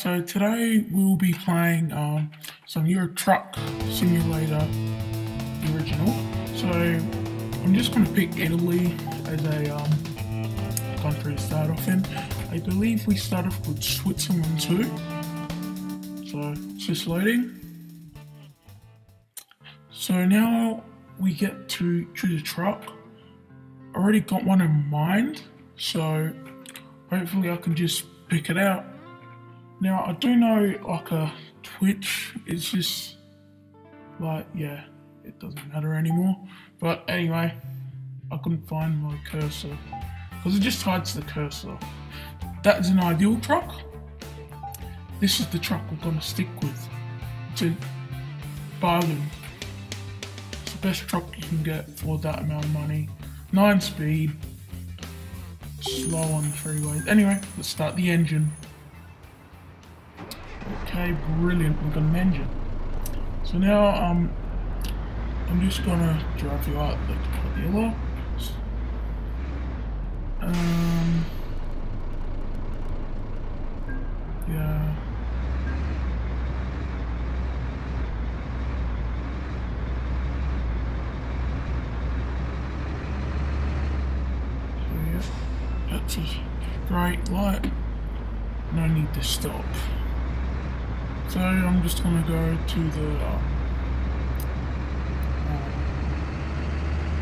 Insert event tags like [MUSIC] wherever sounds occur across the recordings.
So today we'll be playing um, some Euro Truck Simulator original. So I'm just going to pick Italy as a um, country to start off in. I believe we start off with Switzerland too. So it's just loading. So now we get to choose a truck. I already got one in mind, so hopefully I can just pick it out. Now I do know like a Twitch is just like yeah, it doesn't matter anymore. But anyway, I couldn't find my cursor because it just hides the cursor. That is an ideal truck. This is the truck we're gonna stick with. It's a bargain. It's the best truck you can get for that amount of money. Nine speed, slow on the freeways. Anyway, let's start the engine. Okay, brilliant. Got an engine. So now um, I'm just gonna drive you out the yellow. Um, yeah. So yeah, that's a great light. No need to stop. So I'm just gonna go to the um, uh,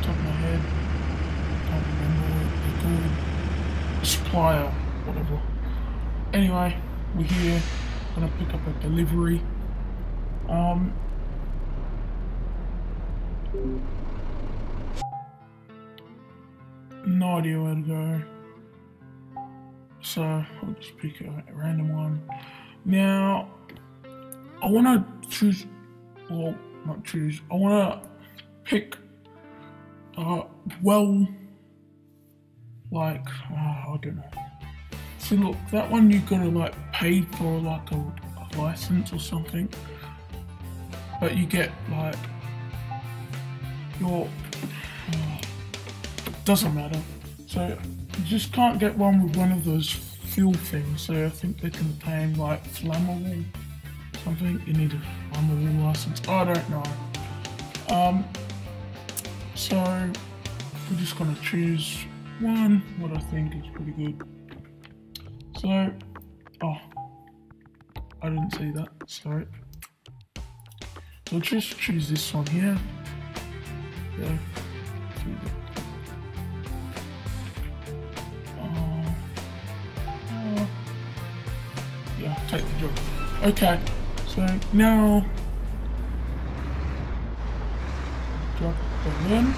top of my head. Can't remember what called. Supplier, whatever. Anyway, we're here. Gonna pick up a delivery. Um. No idea where to go. So I'll just pick a random one. Now I want to choose, well, not choose, I want to pick, uh, well, like, uh, I don't know. So look, that one you gotta like pay for like a, a license or something, but you get like your, [SIGHS] doesn't matter. So you just can't get one with one of those fuel things. So I think they can claim like flammable something. You need to a flammable license. I don't know. Um, so we're just gonna choose one, what I think is pretty good. So, oh, I didn't see that, sorry. So just choose this one here. Yeah. Uh, uh, yeah, take the job. Okay, so now drop them in.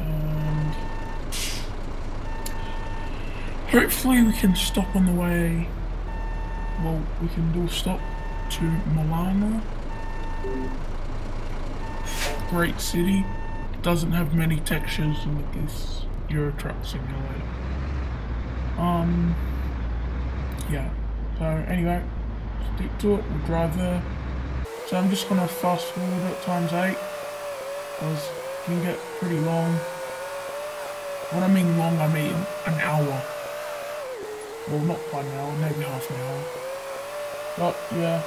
And hopefully we can stop on the way. Well, we can do stop to Milano. Great city. Doesn't have many textures in this Euro Truck Simulator. Um, yeah. So anyway, stick to it, we'll drive there. So I'm just going to fast forward it times 8, because it can get pretty long. When I mean long, I mean an hour. Well, not quite an hour, maybe half an hour. But yeah.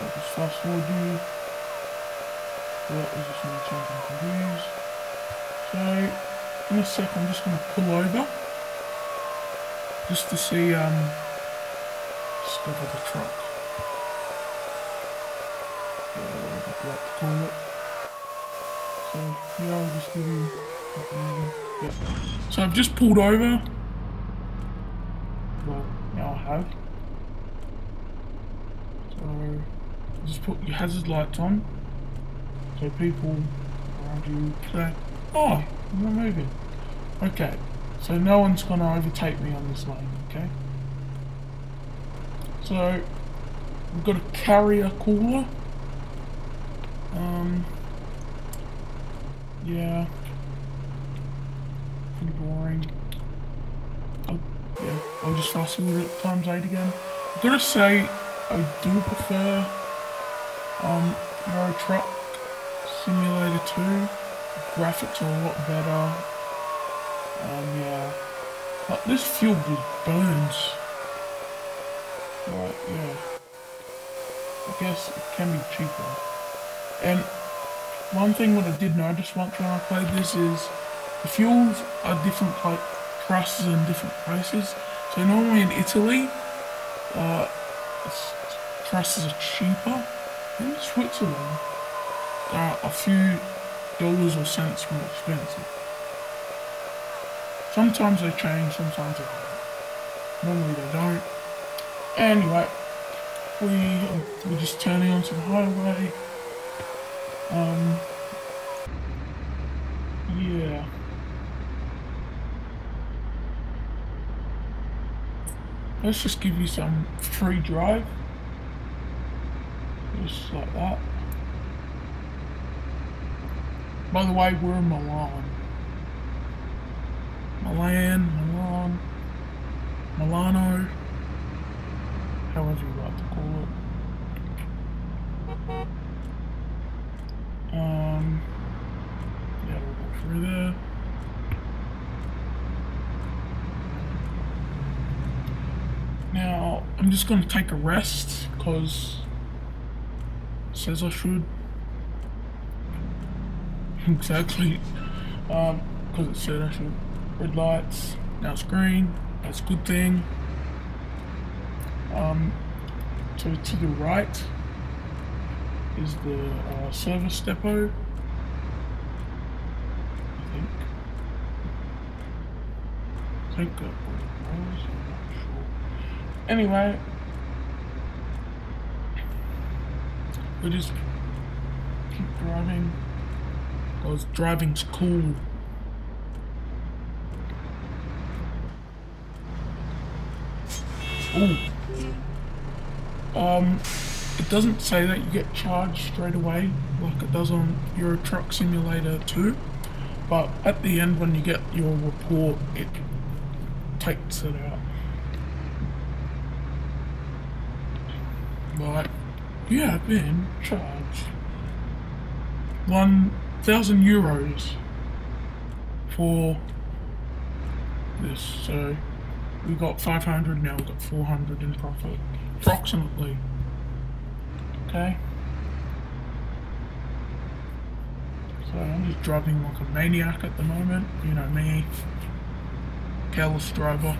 I'll just fast forward you. So that just me changing confused. So, in a sec I'm just going to pull over just to see um discover the truck. I'd like to call it. So yeah, I'll just give you yeah. So I've just pulled over. Well, now I have. So just put your hazard lights on. So people around you say, Oh, you're moving. Okay. So no one's going to overtake me on this lane, okay? So, we've got a carrier cooler. Um, yeah. Pretty boring. Oh, yeah, I'll just fast forward it times 8 again. I've got to say, I do prefer um, Euro Truck Simulator 2. graphics are a lot better. Um, yeah. But this fuel burns. Right, yeah. I guess it can be cheaper. And one thing what I did notice once when I played this is the fuels are different like prices in different places. So normally in Italy, uh, prices are cheaper. In Switzerland, are a few dollars or cents more expensive. Sometimes they change, sometimes they don't. Normally they don't. Anyway, we we're just turning onto the highway. Um, yeah. Let's just give you some free drive. Just like that. By the way, we're in Milan. Milan, Milan, Milano, however you like to call it. Um, yeah, we'll go through there. Now, I'm just going to take a rest because says I should. [LAUGHS] exactly. Um, because it said I should. Red lights, now it's green. That's a good thing. Um, so to the right is the uh, service depot. I think. I think that was. I'm not sure. Anyway, we just keep driving because driving's cool. Ooh. Um, it doesn't say that you get charged straight away like it does on Euro Truck Simulator 2, but at the end when you get your report, it takes it out. But you have been charged 1,000 euros for this, so we got 500 now, we got 400 in profit, approximately. Okay. So I'm just driving like a maniac at the moment, you know me, careless driver.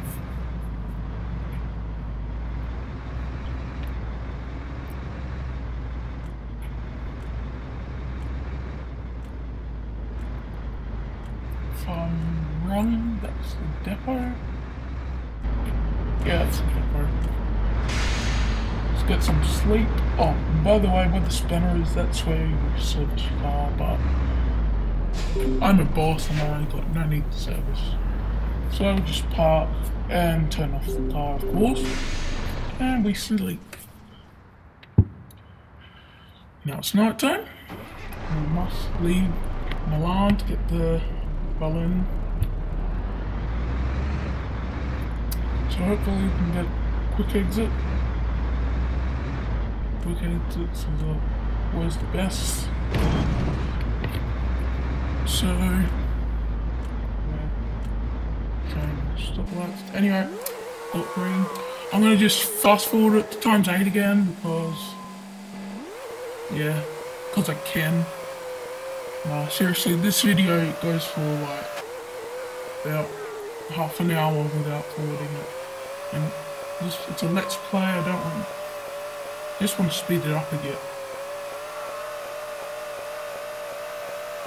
If I'm wrong, that's the depot. Yeah, that's a good depot. Let's get some sleep. Oh, by the way, where the spinner is, that's where you service your car, but I'm a boss and I got no need to service. So I'll just park and turn off the car, of course, and we sleep. Now it's night time. We must leave Milan to get the balloon. So hopefully we can get a quick exit. Quick exit so the where's the best. So stop lights. Anyway. I'm gonna just fast forward it to times eight again because yeah, because I can. Uh, seriously, this video goes for like about half an hour without forwarding it. And this, it's a let's play, I don't want, I just want to speed it up a bit.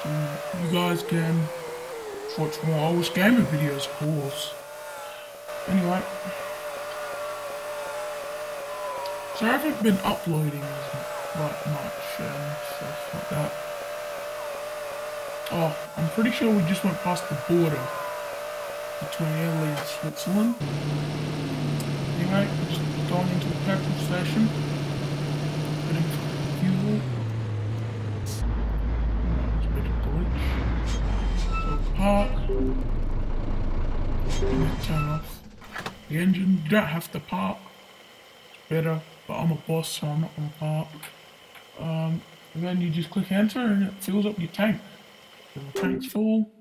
So you guys can watch more old gaming videos, of course. Anyway. So I haven't been uploading like much and stuff like that. Oh, I'm pretty sure we just went past the border between Italy and Switzerland. We're just going into the petrol station. Getting fuel. It's a bit of glitch. So park. Turn off the engine. You don't have to park. It's better, but I'm a boss, so I'm not gonna park. Um, and then you just click enter and it fills up your tank. The tank's full,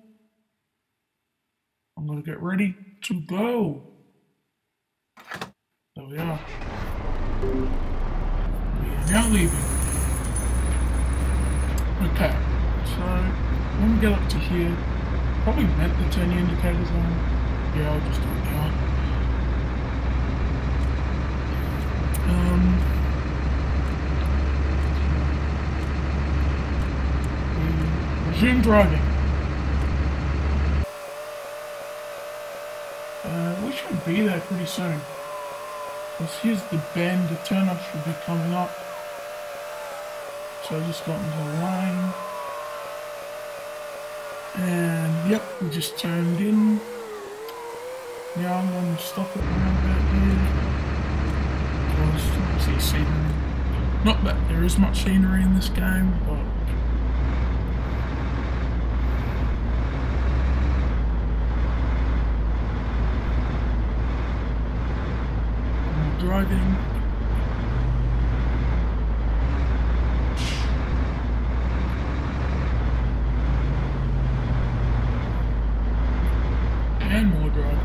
I'm gonna get ready to go. There we are. We are now leaving. Okay, so when we get up to here, probably meant to turn the indicators on. Yeah, I'll just do it now. Um, resume driving. Uh, we should be there pretty soon. Because here's the bend, the turn off should be coming up. So I just got into the line. And yep, we just turned in. Now I'm going to stop it a little here. Because, see scenery. Not that there is much scenery in this game, but driving. And more driving.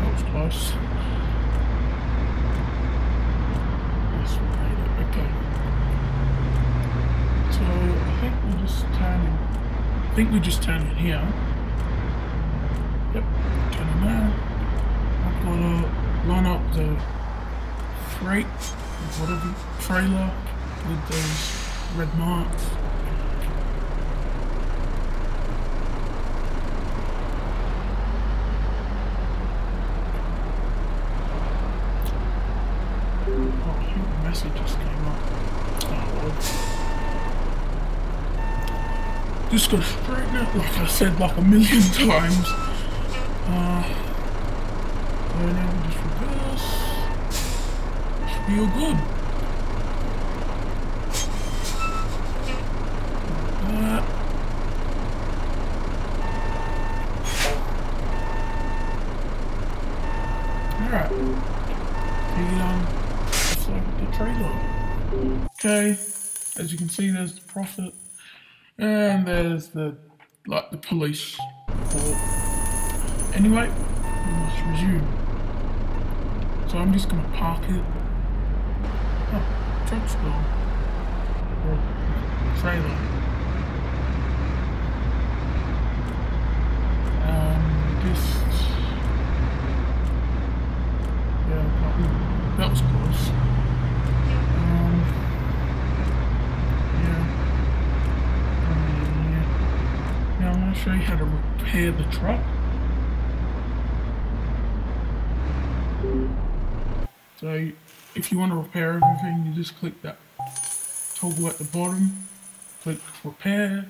That was close. Yes, we made it. Okay. So I think I think we just turn in here. Yep, turn in there. I've got to line up the freight, whatever trailer with those red marks. Oh, shoot, message just came up. Oh, Lord. Just go straighten it, like I said like a million [LAUGHS] times. Uh, and then we just reverse. Should be all good. That. Alright. It on. Just the. Okay. As you can see, there's the profit. And there's the, like, the police report. Anyway, must resume. So I'm just gonna park it. Oh, truck's gone. Or trailer. Um, just... Yeah, that- that was close. Um, yeah. Yeah. Now I'm going to show you how to repair the truck. So if you want to repair everything, you just click that toggle at the bottom, click repair,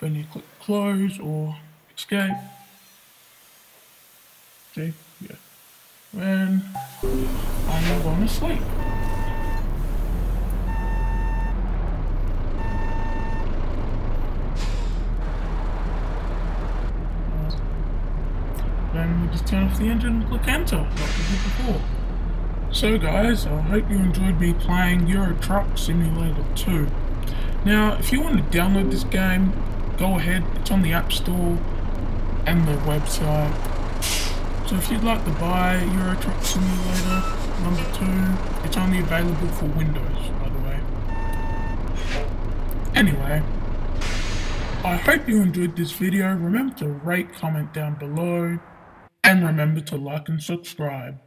then you click close or escape. See? Yeah. And I'm going to sleep. Then we just turn off the engine and click enter, like we did before. So guys, I hope you enjoyed me playing Euro Truck Simulator 2. Now, if you want to download this game, go ahead, it's on the App Store and the website. So if you'd like to buy Euro Truck Simulator number 2, it's only available for Windows, by the way. Anyway, I hope you enjoyed this video. Remember to rate, comment down below, and remember to like and subscribe.